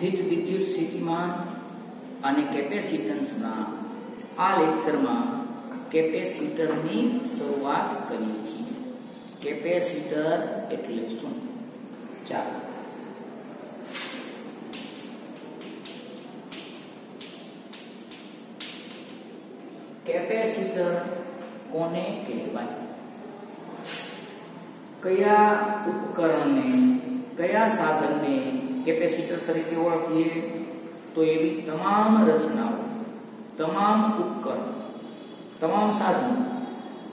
સ્થિત વિદ્યુત સ્થિતિમાન અને કેપેસિટન્સના આ લેક્ચરમાં કેપેસિટરની શરૂઆત કરીએ છીએ. કેપેસિટર એટલે શું? ચાલો. કેપેસિટર કોને કહેવાય? કયા ઉપકરણને, કયા સાધનને કેપેસિટર તરીકે ઓળખીએ તો એવી તમામ રચનાઓ, તમામ ઉપકરણ, તમામ સાધનો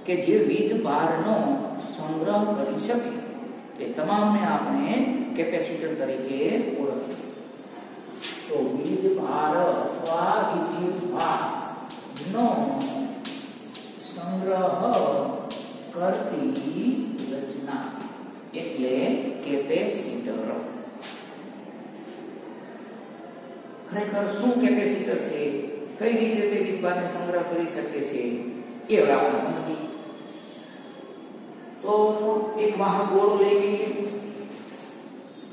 કે જે વીજ ભારનો સંગ્રહ કરી શકે તે તમામને આપણે કેપેસિટર તરીકે ઓળખીએ. તો વીજ ભાર અથવા વિદ્યુત ભાર નો સંગ્રહ કરતી રચના એટલે કેપેસિટર. ખરેખર શું કેપેસિટર છે? કઈ રીતે તે વીજભારને સંગ્રહ કરી શકે છે? એ હવે આપણે સમજીએ. તો એક વાહક ગોળો લઈ લઈએ.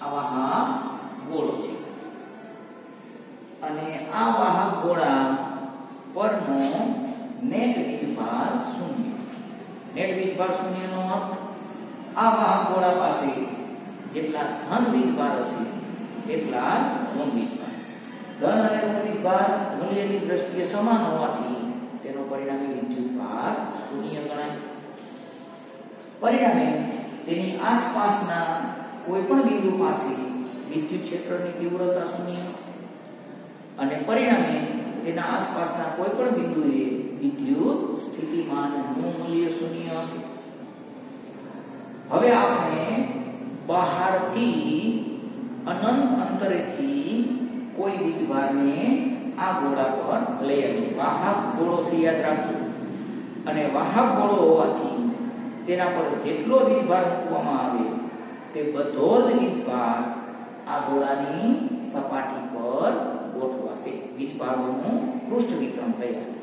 આ વાહક ગોળો છે. અને આ વાહક ગોળા પરનો નેટ વીજભાર શૂન્ય. નેટ વીજભાર શૂન્યનો અર્થ, આ વાહક ગોળા પાસે જેટલા ધન વીજભાર હશે, એટલા ઋણ વીજભાર ધન અને ઉપરી ભાર મૂલ્યની દ્રષ્ટિએ સમાન હોવાથી તેનો પરિણામી વિદ્યુત ભાર શૂન્ય ગણાય. પરિણામે તેની આસપાસના કોઈ પણ બિંદુ પાસે વિદ્યુત ક્ષેત્રની તીવ્રતા શૂન્ય. અને પરિણામે તેના આસપાસના કોઈ પણ બિંદુએ વિદ્યુત સ્થિતિમાનનું મૂલ્ય શૂન્ય હશે. હવે આપણે બહારથી અનંત અંતરેથી કોઈ વીજભારને આ ગોળા પર લઈ આવી. વાહક ગોળો છે, યાદ રાખજો. અને વાહક ગોળો હોવાથી તેના પર જેટલો વીજભાર મૂકવામાં આવે, તે બધો જ વીજભાર આ ગોળાની સપાટી પર ગોઠવાશે. વીજભારોનું પૃષ્ઠ વિતરણ તૈયાર.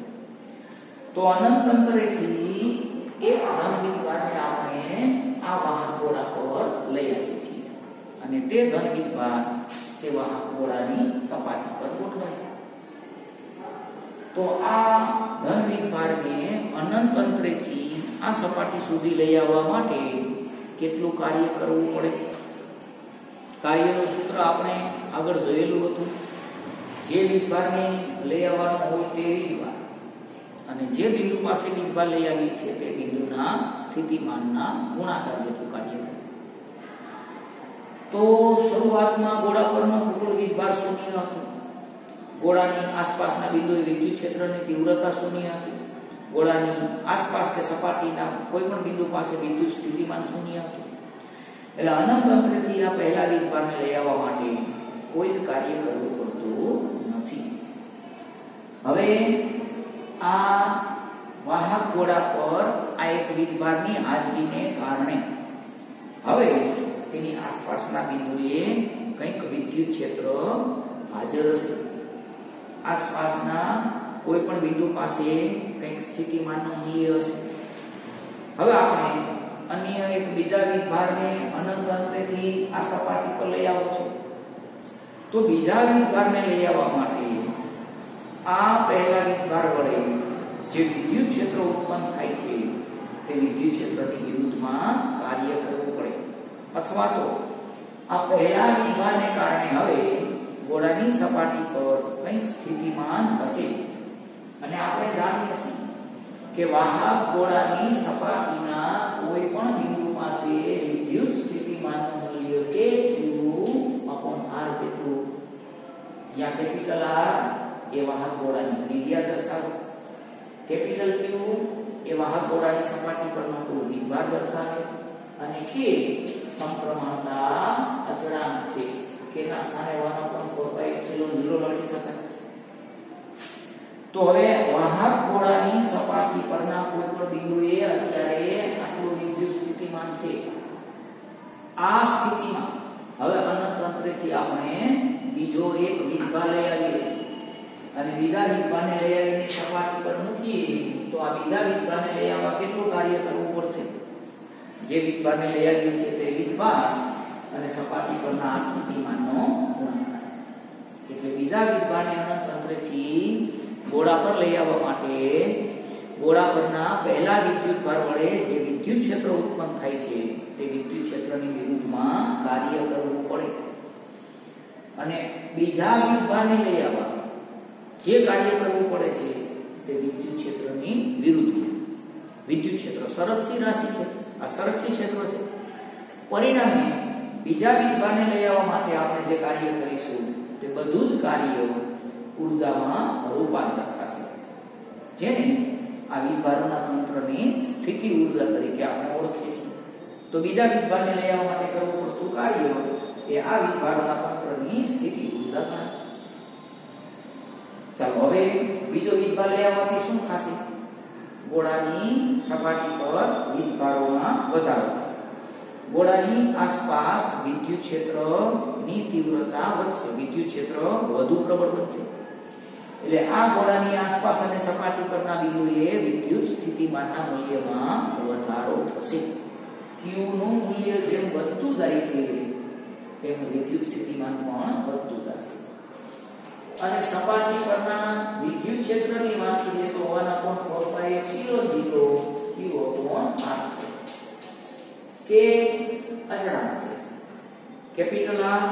તો અનંત અંતરેથી એ અનંત વીજભારને આપણે આ વાહક ગોળા પર લઈ આવીએ છીએ. અને તે ધન વીજભાર તે વાહક ગોળાની સપાટી પર ગોઠવાશે તો આ ધનવિધ ભારને અનંત અંતરેથી આ સપાટી સુધી લઈ આવવા માટે કેટલું કાર્ય કરવું પડે કાર્યનું સૂત્ર આપણે આગળ જોયેલું હતું જે વીજભારને લઈ આવવાનો હોય તે વીજભાર અને જે બિંદુ પાસે વીજભાર લઈ આવી છે તે બિંદુના સ્થિતિમાનના ગુણાકાર જેટલું કાર્ય તો શરૂઆતમાં ગોળા પરનો કુલ ભાર શૂન્ય હતો. ગોળાની આસપાસના બિંદુએ વિદ્યુત ક્ષેત્રની તીવ્રતા શૂન્ય હતી. ગોળાની આસપાસ કે સપાટીના કોઈ પણ બિંદુ પાસે વિદ્યુત સ્થિતિમાન શૂન્ય હતું. એટલે અનંત અંતરથી આ પહેલા વીજભારને લઈ આવવા માટે કોઈ જ કાર્ય કરવું પડતું નથી. હવે આ વાહક ગોળા પર આ એક વીજભારની હાજરીને કારણે. હવે તેની આસપાસના બિંદુએ કંઈક વિદ્યુત ક્ષેત્ર હાજર હશે. આસપાસના કોઈ પણ બિંદુ પાસે કંઈક સ્થિતિમાનનું મૂલ્ય હશે. હવે આપણે અન્ય એક બીજા વીજભારને અનંત અંતરેથી આ સપાટી પર લઈ આવો છો. તો બીજા વીજભારને લઈ આવવા માટે આ પહેલા વીજભાર વડે જે વિદ્યુત ક્ષેત્ર ઉત્પન્ન થાય છે, તે વિદ્યુત ક્ષેત્રની વિરુદ્ધમાં કાર્ય કરવું પડે. અથવા તો આ પહેલા વિભાને કારણે હવે ગોળાની સપાટી પર કંઈક સ્થિતિમાન હશે. અને આપણે જાણીએ છીએ કે વાહક ગોળાની સપાટીના કોઈ પણ બિંદુ પાસે વિદ્યુત સ્થિતિમાનનું મૂલ્ય કે r જેટલું જ્યાં કેપિટલ R એ વાહક ગોળાની ત્રિજ્યા દર્શાવે. કેપિટલ Q એ વાહક ગોળાની સપાટી પરનો કુલ વિભાર દર્શાવે. અને k સમપ્રમાણતા અચળાંક છે k ના સ્થાને 1.4π0 લખી શકાય તો હવે વાહક ગોળાની સપાટી પરના કોઈ પણ બિંદુએ અત્યારે આટલું વિદ્યુત સ્થિતિમાન છે આ સ્થિતિમાં હવે અનંત અંતરેથી આપણે બીજો એક વીજભાર લઈ આવીએ છીએ અને બીજા વીજભારને લઈ આવીને સપાટી પર મૂકીએ તો આ બીજા વીજભારને લઈ આવવા કેટલું કાર્ય કરવું પડશે જે વીજભારને લઈ આવીએ છીએ તે વીજભાર અને સપાટી પરના આ સ્થિતિમાનનો ગુણાકાર એટલે બીજા વીજભારને અનંત અંતરેથી ગોળા પર લઈ આવવા માટે ગોળા પરના પહેલા વિદ્યુત ભાર વડે જે વિદ્યુત ક્ષેત્ર ઉત્પન્ન થાય છે, તે વિદ્યુત ક્ષેત્રની વિરુદ્ધમાં કાર્ય કરવું પડે. અને બીજા વીજભારને લઈ આવવા જે કાર્ય કરવું પડે છે, તે વિદ્યુત ક્ષેત્રની વિરુદ્ધ વિદ્યુત ક્ષેત્ર સંરક્ષી રાશિ છે. આ સંરક્ષી ક્ષેત્ર છે. પરિણામે બીજા વીજભારને લઈ આવવા માટે આપણે જે કાર્ય કરીશું, તે બધું જ કાર્ય ઉર્જામાં રૂપાંતર થશે. જેને આ વીજભારોના તંત્રની સ્થિતિ ઊર્જા તરીકે આપણે ઓળખીએ છીએ. તો બીજા વીજભારને લઈ આવવા માટે કરવું પડતું કાર્ય એ આ વીજભારોના તંત્રની સ્થિતિ ઊર્જા ગણાય. ચાલો, હવે બીજો વીજભાર લઈ આવવાથી શું થશે? ગોળાની સપાટી પર વીજભારોમાં વધારો. ગોળાની આસપાસ વિદ્યુત ક્ષેત્રની તીવ્રતા વધશે. વિદ્યુત ક્ષેત્ર વધુ પ્રબળ બનશે. એટલે આ ગોળાની આસપાસ અને સપાટી પરના બિંદુએ વિદ્યુત સ્થિતિમાનના મૂલ્યમાં વધારો થશે. Q નું મૂલ્ય જેમ વધતું જાય છે, તેમ વિદ્યુત સ્થિતિમાન પણ વધતું જશે. અને સપાટી પરના વિદ્યુત ક્ષેત્રની વાત કરીએ તો 1/4 એપ્સિલોન 0 Q r કે અચળાંક છે. કેપિટલ R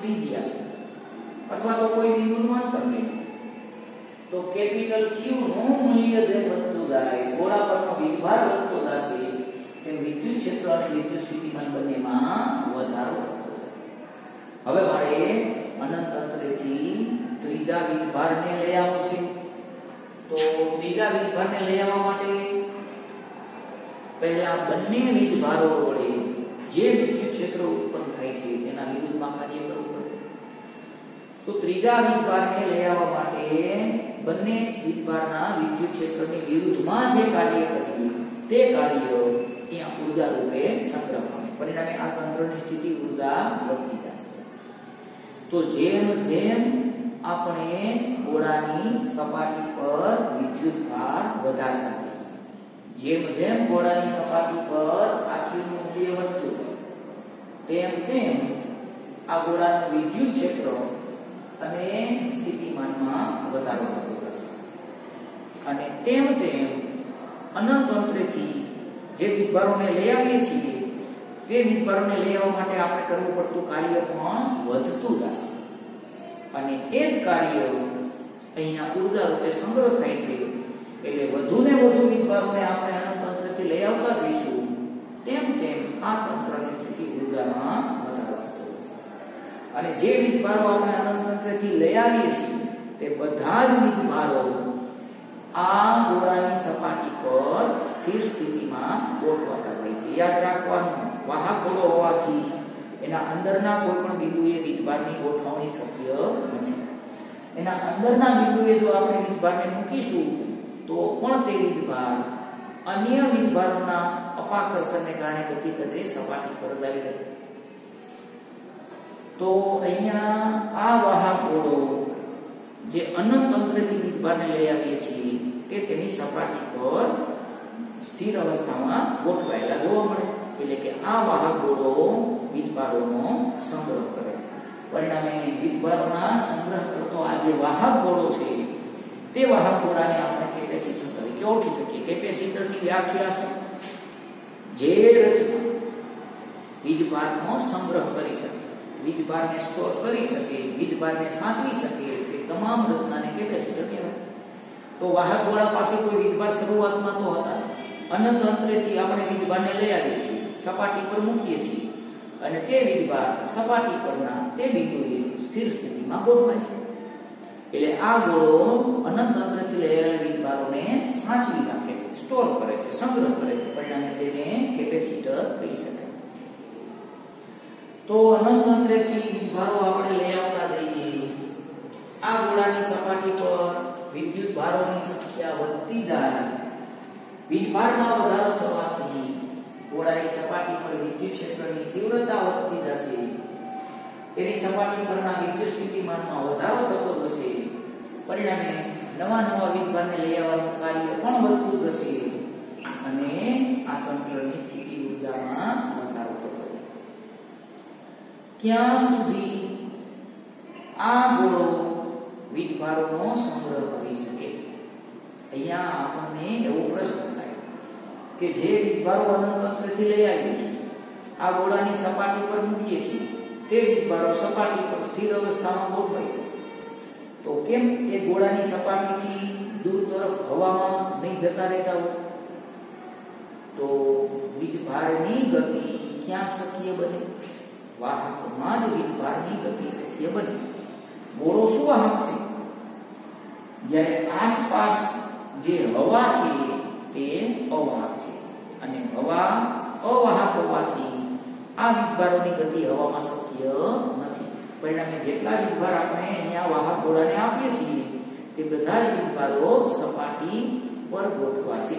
ત્રિજ્યા છે. અથવા તો કોઈ બિંદુનું અંતર લઈએ તો કેપિટલ Q નું મૂલ્ય જેમ વધતું જાય ગોળા પરનો વિભાર વધતો જશે તેમ વિદ્યુત ક્ષેત્ર અને વિદ્યુત સ્થિતિમાન બંનેમાં વધારો થતો જાય. હવે મારે અનંત અંતરેથી ત્રીજા વિભારને લઈ આવવો છે. તો ત્રીજા વિભારને લઈ આવવા માટે પહેલા બંને વીજભારો વડે જે વિદ્યુત ક્ષેત્ર ઉત્પન્ન થાય છે, તેના વિરુદ્ધમાં કાર્ય કરવું પડે. તો ત્રીજા વીજભારને લઈ આવવા માટે બંને વીજભારના વિદ્યુત ક્ષેત્રની વિરુદ્ધમાં જે કાર્ય કરીએ, તે કાર્ય ત્યાં ઊર્જા રૂપે સંગ્રહ પામે. પરિણામે આ તંત્રની સ્થિતિ ઊર્જા વધતી જશે. તો જેમ જેમ આપણે ગોળાની સપાટી પર વિદ્યુત ભાર વધારતા જેમ જેમ ગોળાની સપાટી પર આખીનું મૂલ્ય વધતું ગયું તેમ તેમ આ ગોળાનું વિદ્યુત ક્ષેત્ર અને સ્થિતિમાનમાં વધારો થતો રહેશે. અને તેમ તેમ અનંત અંતરેથી જે વિદ્વારોને લઈ આવીએ છીએ, તે વિદ્વારોને લઈ આવવા માટે આપણે કરવું પડતું કાર્ય પણ વધતું જશે. અને એ જ કાર્ય અહીંયા ઊર્જા રૂપે સંગ્રહ થાય છે. એટલે વધુ ને વધુ વીજભારોને આપણે અનંત તંત્રથી લઈ આવતા જઈશું. તેમ તેમ આ તંત્રની સ્થિતિ ઉર્જામાં વધારો થતો અને જે વિદ્વારો આપણે અનંત તંત્રથી લઈ આવીએ છીએ, તે બધા જ વિદ્વારો આ ગોળાની સપાટી પર સ્થિર સ્થિતિમાં ગોઠવાતા હોય છે. યાદ રાખવાનું, વાહક ગોળો હોવાથી એના અંદરના કોઈ પણ બિંદુએ વીજભારની ગોઠવણી શક્ય નથી. એના અંદરના બિંદુએ જો આપણે વીજભારને મૂકીશું તો તે વીજભાર અન્ય વિભાગના અપાકર્ષણને કારણે ગતિ કરીને સપાટી પર લાવી દે તો અહીંયા આ વાહક ઓળો જે અનંત તંત્રથી વીજભારને લઈ આવીએ છીએ તે તેની સપાટી પર સ્થિર અવસ્થામાં ગોઠવાયેલા જોવા મળે. એટલે કે આ વાહક ગોળો વીજભારોનો સંગ્રહ કરે છે. પરિણામે વીજભારોના સંગ્રહ કરતો આ જે વાહક ગોળો છે તે વાહક ગોળાને આપણે કેપેસિટર તરીકે ઓળખી શકીએ. કેપેસિટરની વ્યાખ્યા શું જે રચના વીજભારનો સંગ્રહ કરી શકે વીજભારને સ્ટોર કરી શકે વીજભારને સાચવી શકે, તે તમામ રચનાને કેપેસિટર કહેવાય. તો વાહક ગોળા પાસે કોઈ વીજભાર શરૂઆતમાં તો હતા. અનંત અંતરેથી આપણે વીજભારને લઈ આવીએ છીએ, સપાટી પર મૂકીએ છીએ. અને તે વીજભાર સપાટી પરના તે બિંદુએ સ્થિર સ્થિતિમાં ગોઠવાય છે. એટલે આ ગોળો અનંત અંતરથી લઈ આવેલા વીજભારોને સાચવી રાખે છે સ્ટોર કરે છે, સંગ્રહ કરે છે, પરિણામે તેને કેપેસિટર કહી શકાય. તો અનંત અંતરેથી વીજભારો આપણે લઈ આવતા જઈએ. આ ગોળાની સપાટી પર વિદ્યુત ભારોની સંખ્યા વધતી જાય. વીજભારમાં વધારો થવાથી ગોળાની સપાટી પર વિદ્યુત ક્ષેત્રની તીવ્રતા વધતી જશે. તેની સપાટી પરના વિદ્યુત સ્થિતિમાનમાં વધારો થતો જશે. પરિણામે નવા નવા વિદ્યુતભારને લઈ આવવાનું કાર્ય પણ વધતું જશે. અને આ તંત્રની સ્થિતિ ઉર્જામાં વધારો થતો. ક્યાં સુધી આ ગોળો વીજભારોનો સંગ્રહ કરી શકે? અહીંયા આપણને એવો પ્રશ્ન થાય કે જે વીજભારો અનંતંત્રથી લઈ આવીએ છીએ આ ગોળાની સપાટી પર મૂકીએ છીએ તે વીજભારો સપાટી પર સ્થિર અવસ્થામાં ગોઠવાય છે. તો કેમ એ ગોળાની સપાટીથી દૂર તરફ હવામાં નહીં જતા રહેતા હોય? તો વીજભારની ગતિ ક્યાં શક્ય બને? વાહકમાં જ વીજભારની ગતિ શક્ય બને. ગોળો શું વાહક છે? જ્યારે આસપાસ જે હવા છે તે અવાહક છે. અને હવા અવાહક હોવાથી આ વીજભારોની ગતિ હવામાં શક્ય પરિણામે જેટલા વિભાર આપણે અહીંયા વાહક ગોળાને આપીએ છીએ, તે બધા જ વિભારો સપાટી પર ગોઠવાશે.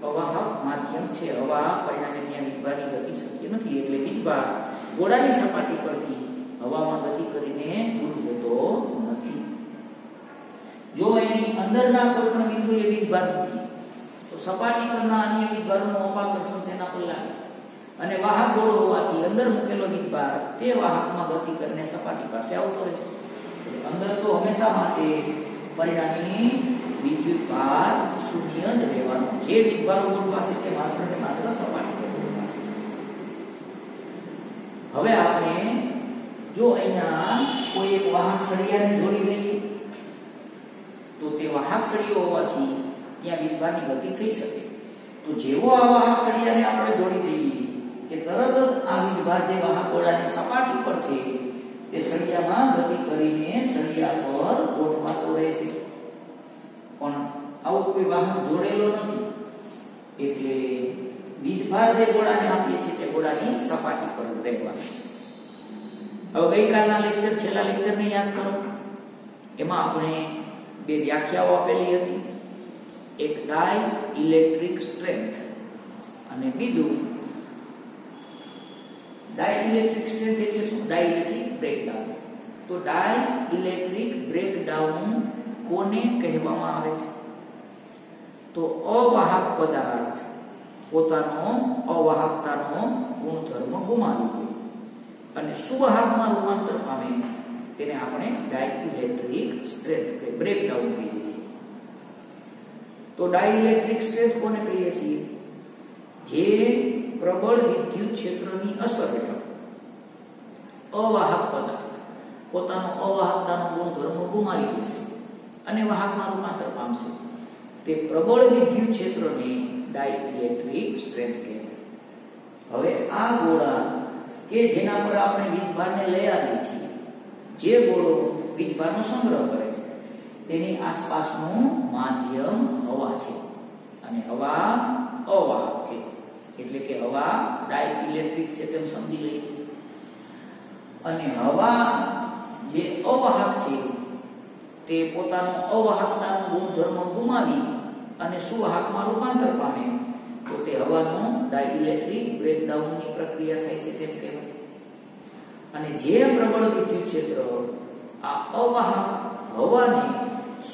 અવાહક માધ્યમ છે. હવા પરિણામે ત્યાં વિભારની ગતિ શક્ય નથી. એટલે વીજભાર ગોળાની સપાટી પરથી હવામાં ગતિ કરીને દૂર જતો નથી. જો એની અંદરના કોઈ પણ બિંદુએ વીજભાર નથી, તો સપાટી પરના અન્ય વીજભારોનું અપાકર્ષણ તેના પર લાગે. અને વાહક ગોળો હોવાથી અંદર મૂકેલો વીજભાર તે વાહકમાં ગતિ કરીને સપાટી પાસે આવતો રહેશે અંદર તો હંમેશા માટે પરિણામી વિદ્યુત ભાર શૂન્ય જ રહેવાનો. જે વિદ્વાર ગોળ પાસે તે માત્ર ને માત્ર સપાટી હવે આપણે જો અહીંયા કોઈ એક વાહક સળિયાને જોડી લઈએ, તો તે વાહક સળિયો હોવાથી ત્યાં વીજભારની ગતિ થઈ શકે. તો જેવો આ વાહક સળિયાને આપણે જોડી દઈએ કે તરત જ આ વીજભાર જે વાહક ગોળાની સપાટી પર છે. તે સળિયામાં ગતિ કરીને સળિયા પર ગોઠવાતો રહેશે. પણ આવો કોઈ વાહક જોડેલો નથી. એટલે વીજભાર જે ગોળાને આપીએ છીએ તે ગોળાની સપાટી પર રહેવા હવે ગઈકાલના લેક્ચર છેલ્લા લેક્ચરને યાદ કરો. એમાં આપણે બે વ્યાખ્યાઓ આપેલી હતી. એક ડાય ઇલેક્ટ્રિક સ્ટ્રેન્થ અને બીજું ડાય ઇલેક્ટ્રિક સ્ટ્રેન્થ એટલે શું ડાય ઇલેક્ટ્રિક બ્રેકડાઉન તો ડાય ઇલેક્ટ્રિક બ્રેકડાઉન કોને કહેવામાં આવે છે તો અવાહક પદાર્થ પોતાનો અવાહકતાનો ગુણધર્મ ગુમાવી દે। અને સુવાહકમાં રૂપાંતર પામે તેને આપણે ડાઇલેક્ટ્રિક સ્ટ્રેન્થ કે બ્રેકડાઉન કહીએ છીએ। તો ડાઇલેક્ટ્રિક સ્ટ્રેન્થ કોને કહીએ છીએ? જે પ્રબળ વિદ્યુત ક્ષેત્રની અસર હેઠળ. અવાહક પદાર્થ. પોતાનો અવાહકતાનો ગુણધર્મ ગુમાવી દેશે અને વાહકમાં રૂપાંતર પામશે. તે પ્રબળ વિદ્યુત ક્ષેત્રને ડાઇલેક્ટ્રિક સ્ટ્રેન્થ કહેવાય હવે આ ગોળા કે જેના પર આપણે વીજભારને લઈ આવીએ છીએ, જે ગોળો વીજભારનો સંગ્રહ કરે છે, તેની આસપાસનું માધ્યમ હવા છે અને હવા અવાહક છે. એટલે કે હવા ડાઇલેક્ટ્રિક છે તેમ સમજી લઈએ. અને હવા જે અવાહક છે, તે પોતાનો અવાહકતાનો ગુણધર્મ ગુમાવી અને સુવાહકમાં રૂપાંતર પામે, તો તે હવાનું ડાઇલેક્ટ્રિક બ્રેકડાઉનની પ્રક્રિયા થાય છે તેમ કહેવાય. અને જે પ્રબળ વિદ્યુત ક્ષેત્ર આ અવાહક હવાને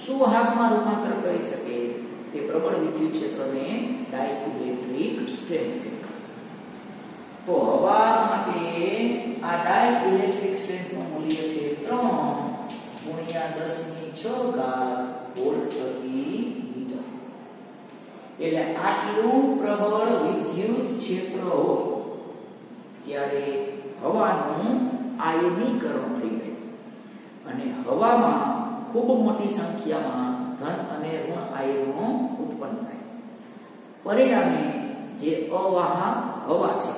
સુવાહકમાં રૂપાંતર કરી શકે તે પ્રબળ વિદ્યુત ક્ષેત્રને ડાઇલેક્ટ્રિક સ્ટ્રેન્થ કહેવાય તો હવા માટે આ ડાઇલેક્ટ્રિક સ્ટ્રેન્થનું મૂલ્ય છે 3 ગુણ્યા 10 ની 6 ઘાત વોલ્ટ પ્રતિ મીટર. એટલે આટલું પ્રબળ વિદ્યુત ક્ષેત્ર ત્યારે હવાનું આયનીકરણ થઈ જાય. અને હવામાં ખૂબ મોટી સંખ્યામાં ધન અને ઋણ આયનો ઉત્પન્ન થાય. પરિણામે જે અવાહક હવા છે,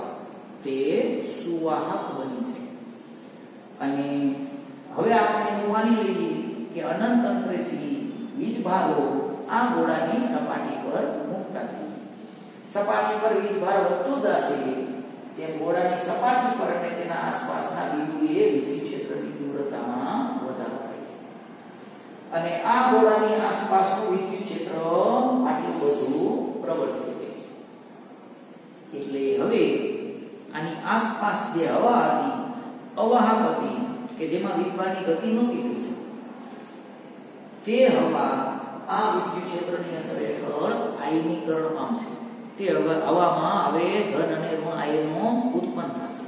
તે સુવાહક બની છે અને હવે આપણે એવું માની લઈએ કે અનંત અંતરેથી વીજભારો આ ગોળાની સપાટી પર મુકતા થઈએ સપાટી પર વીજભાર વધતો જશે તેમ ગોળાની સપાટી પર અને તેના આસપાસના બિંદુએ વિદ્યુત ક્ષેત્રની તીવ્રતામાં અને આ ગોળાની આસપાસનું વિદ્યુત ક્ષેત્ર આટલું બધું પ્રબળ થઈ ગયું છે. એટલે હવે આની આસપાસ જે હવા હતી અવાહક હતી કે જેમાં વીજભારની ગતિ નહોતી થઈ શકતી તે હવા આ વિદ્યુત ક્ષેત્રની અસર હેઠળ આયનીકરણ પામશે તે હવામાં હવે ધન અને ઋણ આયનો ઉત્પન્ન થશે.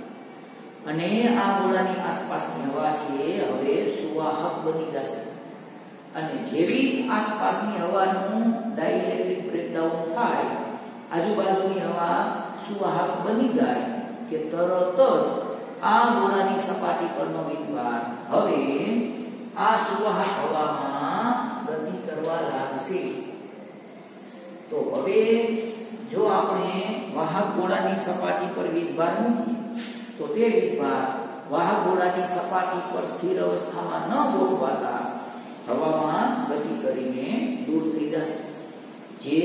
અને આ ગોળાની આસપાસની હવા છે, હવે સુવાહક બની જશે. અને જેવી આસપાસની હવાનું ડાઇલેક્ટ્રિક બ્રેકડાઉન થાય, આજુબાજુની હવા સુવાહક બની જાય કે તરત જ આ ગોળાની સપાટી પરનો વીજભાર હવે આ સુવાહક હવામાં ગતિ કરવા લાગશે. તો હવે જો આપણે વાહક ગોળાની સપાટી પર વીજભાર મૂકીએ, તો તે વીજભાર વાહક ગોળાની સપાટી પર સ્થિર અવસ્થામાં ન ગોઠવાતા હવામાં ગતિ કરીને દૂર થઈ જશે. જે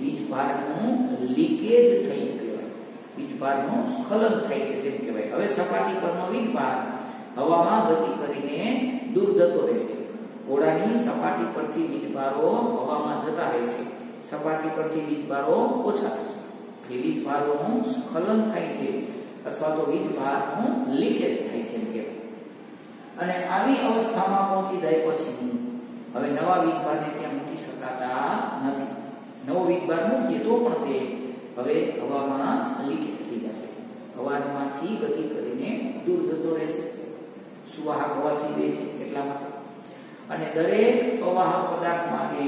વીજભારનું લીકેજ થઈ કહેવાય. વીજભારનું સ્ખલન થાય છે તેમ કહેવાય. હવે સપાટી પરનો વીજભાર હવામાં ગતિ કરીને દૂર જતો રહેશે. ઘોડાની સપાટી પરથી વીજભારો હવામાં જતા રહેશે. સપાટી પરથી વીજભારો ઓછા થશે. જે વીજભારોનું સ્ખલન થાય છે અથવા તો વીજભારનું લીકેજ થાય છે એમ કહેવાય. અને આવી અવસ્થામાં પહોંચી જાય પછી હવે નવા વીજભારને ત્યાં મૂકી શકાતા નથી. નવો વીજભાર મૂકીએ તો પણ તે હવે હવામાં લીકેજ થઈ જશે. હવામાંથી ગતિ કરીને દૂર જતો રહેશે. સુવાહક હવા થઈ છે એટલા માટે. અને દરેક અવાહક પદાર્થ માટે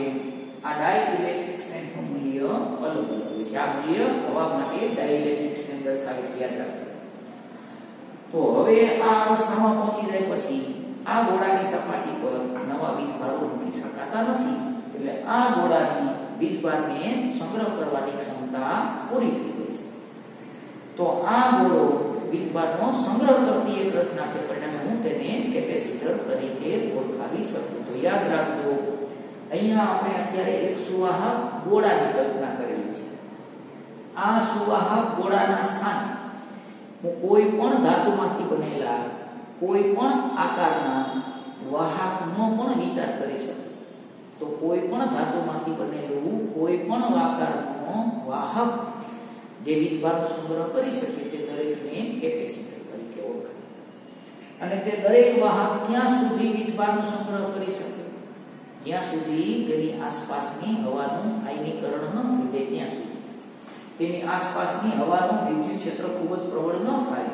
આ ડાઇલેક્ટ્રિક સ્ટ્રેન્થનું મૂલ્ય અલગ અલગ હોય છે. આ મૂલ્ય હવા માટે ડાઇલેક્ટ્રિક સ્ટ્રેન્થ દર્શાવે છે. યાદ રાખજો. તો હવે આ અવસ્થામાં પહોંચી જાય પછી આ ગોળાની સપાટી પર નવા વીજભારો મૂકી શકાતા નથી. એટલે આ ગોળાની વીજભારને સંગ્રહ કરવાની ક્ષમતા પૂરી થઈ ગઈ છે. તો આ ગોળો વીજભારનો સંગ્રહ કરતી એક રચના છે. પરિણામે હું તેને કેપેસિટર તરીકે ઓળખાવી શકું. તો યાદ રાખજો, અહીંયા આપણે અત્યારે એક સુવાહક ગોળાની કલ્પના કરેલી છે. આ સુવાહક ગોળાના સ્થાને હું કોઈ પણ ધાતુમાંથી બનેલા કોઈ પણ આકારના વાહકનો પણ વિચાર કરી શકું. તો કોઈ પણ ધાતુમાંથી બનેલું કોઈ પણ આકારનો વાહક જે વીજભારનો સંગ્રહ કરી શકે તે દરેકને કેપેસિટર તરીકે ઓળખાય. અને તે દરેક વાહક ત્યાં સુધી વીજભારનો સંગ્રહ કરી શકે? જ્યાં સુધી તેની આસપાસની હવાનું આયનીકરણ ન થઈ જાય, ત્યાં સુધી. તેની આસપાસની હવાનું વિદ્યુત ક્ષેત્ર ખૂબ જ પ્રબળ ન થાય.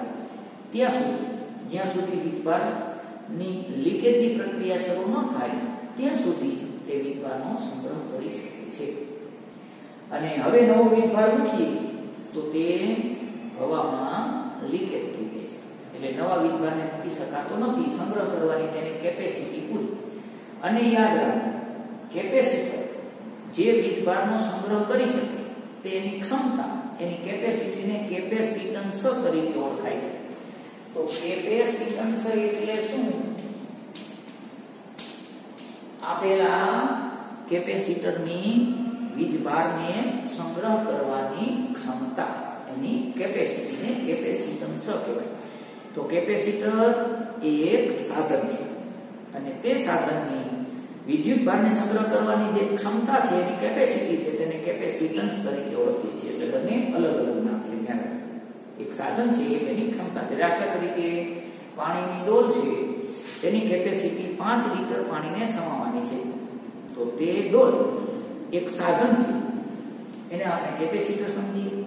ત્યાં સુધી, જ્યાં સુધી વીજભારની લીકેજની પ્રક્રિયા શરૂ ન થાય, ત્યાં સુધી તે વીજભારનો સંગ્રહ કરી શકે છે. અને હવે નવો વીજભાર ઉઠીએ, તો તે હવામાં લીકેજ થઈ જાય છે. એટલે નવા વીજભારને મૂકી શકાતો નથી. સંગ્રહ કરવાની તેની કેપેસિટી પૂરી. અને યાદ રાખો કેપેસિટર જે વીજભારનો સંગ્રહ કરી શકે તેની ક્ષમતા, એની કેપેસિટીને કેપેસિટન્સ તરીકે ઓળખાય છે. તો કેપેસિટન્સ એટલે શું? આપેલા કેપેસિટરની વીજભારને સંગ્રહ કરવાની ક્ષમતા, એની કેપેસિટીને કેપેસિટન્સ કહેવાય. તો કેપેસિટર એ એક સાધન છે. અને તે સાધનની વિદ્યુત ભારને સંગ્રહ કરવાની જે ક્ષમતા છે, એની કેપેસિટી છે, તેને કેપેસિટન્સ તરીકે ઓળખીએ છીએ. એટલે બંને અલગ અલગ નામ છે ધ્યાન એક સાધન છે, એક એની ક્ષમતા છે. દાખલા તરીકે પાણીની ડોલ છે, તેની કેપેસિટી પાંચ લીટર પાણીને સમાવવાની છે. તો તે ડોલ એક સાધન છે. એને આપણે કેપેસિટર સમજીએ.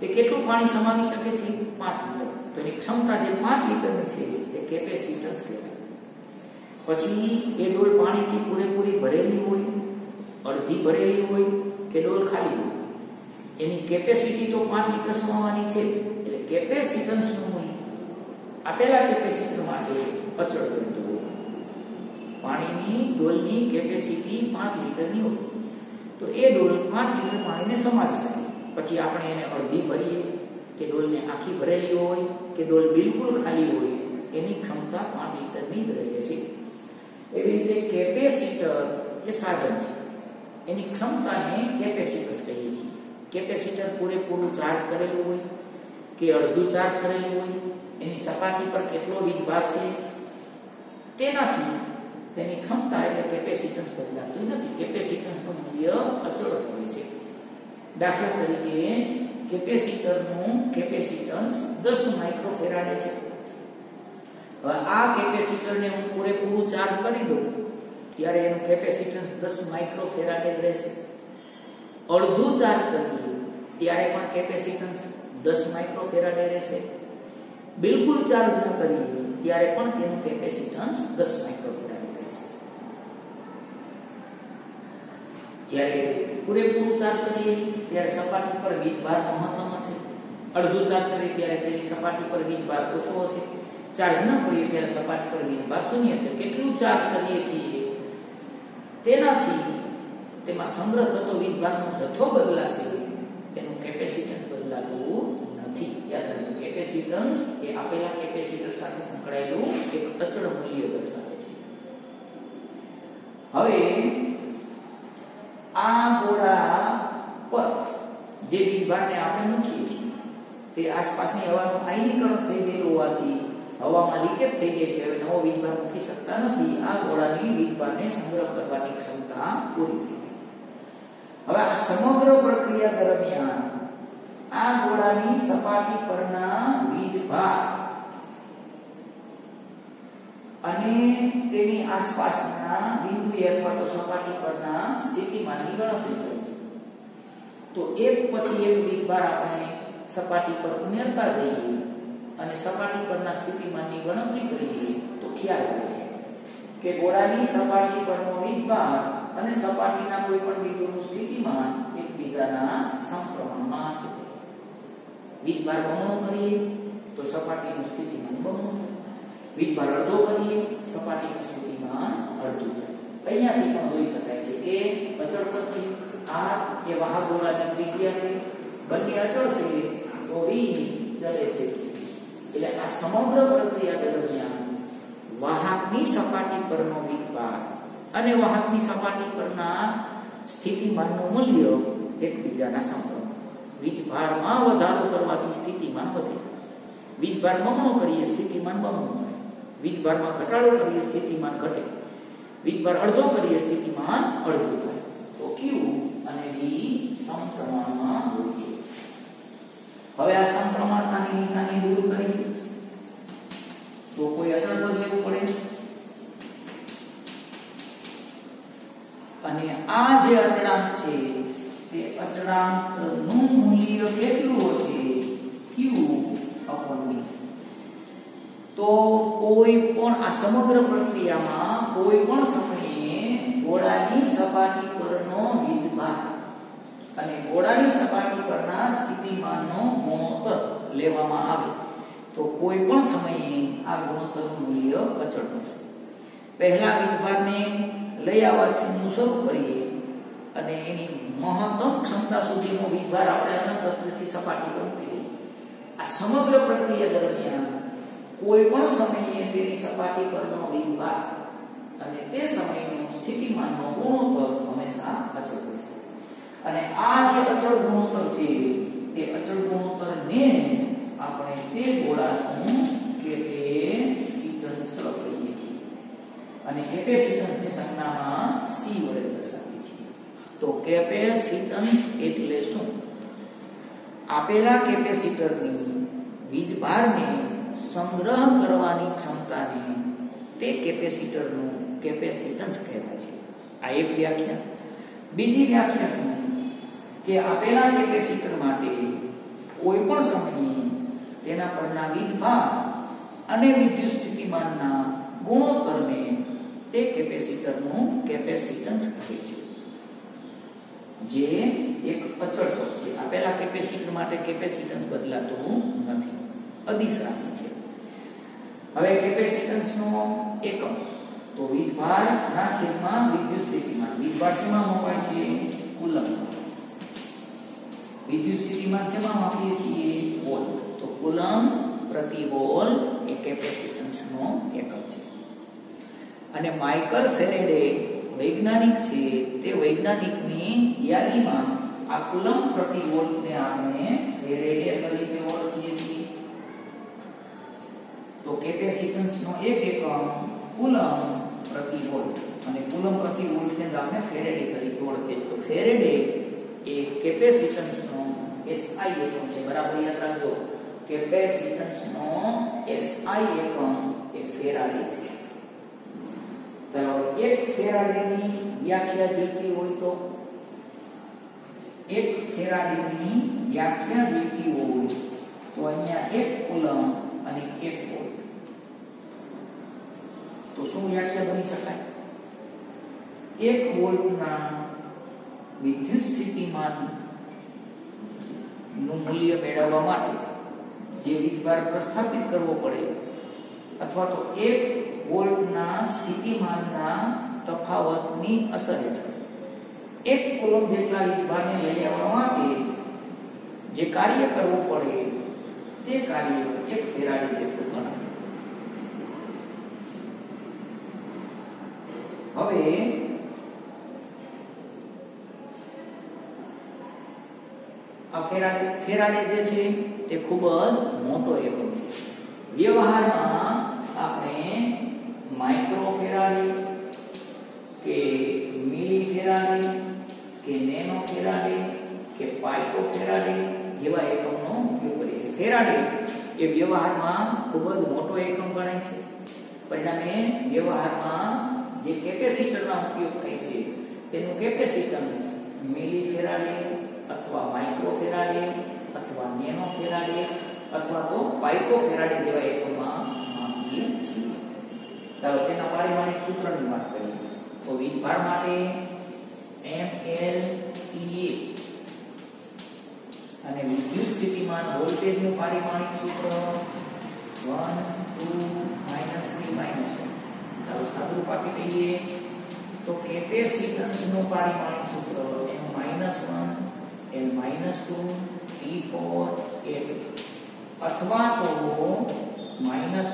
તે કેટલું પાણી સમાવી શકે છે? પાંચ લીટર. તો એની ક્ષમતા જે પાંચ લીટરની છે, તે કેપેસિટન્સ કહેવાય. પછી એ ડોલ પાણીથી પૂરેપૂરી ભરેલી હોય, અડધી ભરેલી હોય કે ડોલ ખાલી હોય? એની કેપેસિટી તો પાંચ લીટર સમાવવાની છે, એટલે કેપેસિટન્સનું મૂલ્ય આપેલા કેપેસિટર માટે અચળ બનતું હોય. પાણીની, ડોલની કેપેસિટી પાંચ લીટરની હોય. તો એ ડોલ પાંચ લીટર પાણીને સમાવી શકે. પછી આપણે એને અડધી ભરીએ, કે ડોલને આખી ભરેલી હોય, કે ડોલ બિલકુલ ખાલી હોય, એની ક્ષમતા પાંચ લીટરની જ રહે છે. એવી રીતે કેપેસિટર એ સાધન છે. એની ક્ષમતાને કેપેસિટન્સ કહીએ છીએ. કેપેસિટર પૂરેપૂરું ચાર્જ કરેલું હોય કે અડધું ચાર્જ કરેલું હોય, એની સપાટી પર કેટલો વીજભાર છે, તેનાથી તેની ક્ષમતા એટલે કેપેસિટન્સ બદલાતું નથી. કેપેસિટન્સનું મૂલ્ય અચળ હોય છે. દાખલા તરીકે કેપેસિટરનું કેપેસિટન્સ દસ માઇક્રોફેરાડે છે. હવે આ કેપેસિટરને હું પૂરેપૂરું ચાર્જ કરી દઉં, ત્યારે એનું કેપેસિટન્સ દસ માઇક્રોફેરાડે રહેશે. અડધું ચાર્જ કરીએ ત્યારે પણ કેપેસિટન્સ દસ માઇક્રોફેરાડે રહેશે. બિલકુલ ચાર્જ ન કરીએ ત્યારે પણ તેનું કેપેસિટન્સ દસ માઇક્રોફેરાડે રહેશે. જ્યારે પૂરેપૂરું ચાર્જ કરીએ, ત્યારે સપાટી પર વીજભાર મહત્તમ હશે. અડધું ચાર્જ કરીએ, ત્યારે તેની સપાટી પર વીજભાર ઓછો હશે. ચાર્જ ન કરીએ ત્યારે સપાટી પર વિભાર શૂન્ય છે કેટલું ચાર્જ કરીએ છીએ? તેનાથી તેમાં સંગ્રહ થતો વીજભારનો જથ્થો બદલાશે. તેનું કેપેસિટન્સ બદલાતું નથી. યાદ રાખજો કેપેસિટન્સ એ આપેલા કેપેસિટર સાથે સંકળાયેલું એક અચળ મૂલ્ય દર્શાવે છે. હવે આ ગોળા પર જે વીજભારને આપણે મૂકીએ છીએ, તે આસપાસની હવાનું આયનીકરણ થઈ ગયેલું હોવાથી હવામાં લીકેજ થઈ જાય છે. હવે નવો વીજભાર મૂકી શકતા નથી. આ ગોળાની વીજભારને સંગ્રહ કરવાની ક્ષમતા પૂરી થઈ ગઈ. હવે આ સમગ્ર પ્રક્રિયા દરમિયાન આ ગોળાની સપાટી પરના વીજભાર અને તેની આસપાસના બિંદુ અથવા તો સપાટી પરના સ્થિતિમાનની ગણતરી કરીએ તો એક પછી એક વીજભાર આપણે સપાટી પર ઉમેરતા જઈએ. અને સપાટી પરના સ્થિતિમાનની ગણતરી કરીએ તો ખ્યાલ આવે છે કે ગોળાની સપાટી પરનો વીજભાર અને સપાટીના કોઈ પણ બિંદુનું સ્થિતિમાન એકબીજાના સમપ્રમાણમાં હશે. વીજભાર બમણો કરીએ તો સપાટીનું સ્થિતિમાન બમણું થાય. વીજભાર અડધો કરીએ, સપાટીનું સ્થિતિમાન અડધું થાય. અહીંયાથી પણ જોઈ શકાય છે કે અચળ પદ છે. આ એ વાહક ગોળાની ત્રિજ્યા છે. બંને અચળ છે તો વી ચલે છે. એટલે આ સમગ્ર પ્રક્રિયા દરમિયાન વાહકની સપાટી પરનો વિકાર અને વાહકની સપાટી પરના સ્થિતિમાનનું મૂલ્ય એકબીજાના સમપ્રમાણ વીજભારમાં વધારો કરવાથી સ્થિતિમાન વધે વીજભાર બમણો કરીએ સ્થિતિમાન બમણું થાય વીજભારમાં ઘટાડો કરીએ સ્થિતિમાન ઘટે વીજભાર અડધો કરીએ સ્થિતિમાન અડધું થાય તો ક્યુ અને વી સમપ્રમાણમાં હોય છે હવે આ સમપ્રમાણતાની નિશાની દૂર કરી કોઈ લેવું પડે. અને આ જે અચળાંક છે, તે અચળાંકનું મૂલ્ય કેટલું હશે? Q b તો કોઈ પણ આ સમગ્ર પ્રક્રિયામાં કોઈ પણ સમયે ગોળાની સપાટી પરનો વીજભાર અને ગોળાની સપાટી પરના સ્થિતિમાનનો ગુણોત્તર લેવામાં આવે. તો કોઈ પણ સમયે આ ગુણોત્તરનું મૂલ્ય અચળ હશે પહેલા વિદ્વાનને લઈ આવવાથી શરૂ કરીએ? અને એની મહત્તમ ક્ષમતા સુધીનો વિભાર આપણે અનંત તત્વથી સપાટી પર મૂકી આ સમગ્ર પ્રક્રિયા દરમિયાન કોઈ પણ સમયે તેની સપાટી પરનો વિભાર અને તે સમયનો સ્થિતિમાનનો ગુણોત્તર હંમેશા અચળ રહેશે અને આ જે અચળ ગુણોત્તર છે, તે અચળ ગુણોત્તરને આપણે તે ગોળાનું કેપેસિટન્સ કહીએ છીએ અને કેપેસિટન્સની સંજ્ઞામાં સી વડે દર્શાવીએ છીએ તો કેપેસિટન્સ એટલે શું? આપેલા કેપેસિટરની વીજભારને સંગ્રહ કરવાની ક્ષમતાને તે કેપેસિટરનું કેપેસિટન્સ કહેવાય છે. આ એક વ્યાખ્યા. બીજી વ્યાખ્યા શું? કે આપેલા કેપેસિટર માટે કોઈ પણ સમયે તેના પરના વીજભાર અને વિદ્યુત સ્થિતિમાનના ગુણોત્તરને તે કેપેસિટરનું કેપેસિટન્સ કહે છે. જે એક અચળ પદ છે. આપેલા કેપેસિટર માટે કેપેસિટન્સ બદલાતું નથી. અદિશ રાશિ છે. હવે કેપેસિટન્સનો એકમ. તો વીજભાર ના છેદમાં વિદ્યુત સ્થિતિમાન વીજભાર શેમાં મપાય છે? કુલમ વિદ્યુત સ્થિતિમાન શેમાં માપીએ છીએ? વોલ્ટ. તો કુલમ પ્રતિ વોલ એ કેપેસિટન્સનો એકમ છે. અને માઇકલ ફેરેડે વૈજ્ઞાનિક છે, તે વૈજ્ઞાનિકની યાદીમાં આ કુલમ પ્રતિ વોલ્ટને આપણે ફેરેડે તરીકે ઓળખીએ છીએ. તો કેપેસિટન્સનો એક એકમ કુલમ પ્રતિ વોલ્ટ અને કુલમ પ્રતિ વોલ્ટને આપણે ફેરેડે તરીકે ઓળખીએ છીએ. તો ફેરેડે એ કેપેસિટન્સનો SI એકમ છે. બરાબર યાદ રાખજો. કેપેસિટન્સનો SI એકમ એ ફેરાડે છે ચાલો એક ફેરાડેની વ્યાખ્યા જોઈતી હોય તો એક ફેરાડેની વ્યાખ્યા જોઈતી હોય તો અહીંયા એક કુલમ અને એક વોલ્ટ તો શું વ્યાખ્યા બની શકાય એક વોલ્ટના વિદ્યુત સ્થિતિમાનનું મૂલ્ય મેળવવા માટે જે વીજભાર પ્રસ્થાપિત કરવો પડે, અથવા તો એક વોલ્ટના સ્થિતિમાનના તફાવતની અસર હેઠળ. એક કુલમ જેટલા વીજભારને લઈ આવવામાં આવે જે કાર્ય કરવું પડે, તે કાર્ય એક ફેરાડી જેટલું ગણાય. હવે આ ફેરાડે ફેરાડે જે છે, તે ખૂબ જ મોટો એકમ છે. વ્યવહારમાં આપણે માઇક્રો ફેરાડે કે મિલી ફેરાડે કે નેનો ફેરાડે કે પાઇકો ફેરાડે જેવા એકમનો ઉપયોગ કરીએ છીએ. ફેરાડે એ વ્યવહારમાં ખૂબ જ મોટો એકમ ગણાય છે. પરિણામે વ્યવહારમાં જે કેપેસિટરનો ઉપયોગ થાય છે, તેનું કેપેસિટન્સ મિલી ફેરાડે અથવા માઇક્રો ફેરાડે અથવા નેનો ફેરાડે અથવા તો પાઇકો ફેરાડે જેવા એકમમાં માપીએ છીએ. ચાલો તેના પારિમાણિક સૂત્રની વાત કરીએ. તો વીજભાર માટે એમ એલ અને વિદ્યુત સ્થિતિમાન વોલ્ટેજનું પારિમાણિક સૂત્ર 1 2 3 1 ચાલો સાદું પાકી દઈએ તો કેપેસિટન્સનું પારિમાણિક સૂત્ર એમ -1 L -2 T4 A2 અથવા તો -1